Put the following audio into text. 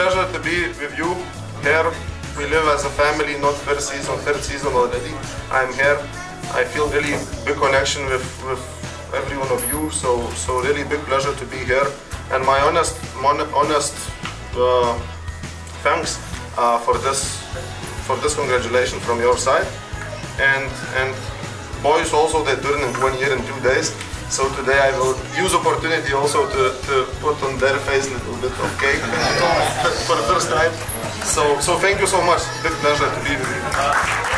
pleasure to be with you here. We live as a family, not first season, third season already. I'm here. I feel really big connection with, with every one of you. So so really big pleasure to be here. And my honest mon- honest uh, thanks uh, for this for this congratulation from your side. And and boys also they turn in one year and two days. So today I will use opportunity also to, to put on their face a little bit of cake for the first time. So so thank you so much. Big pleasure to be with you.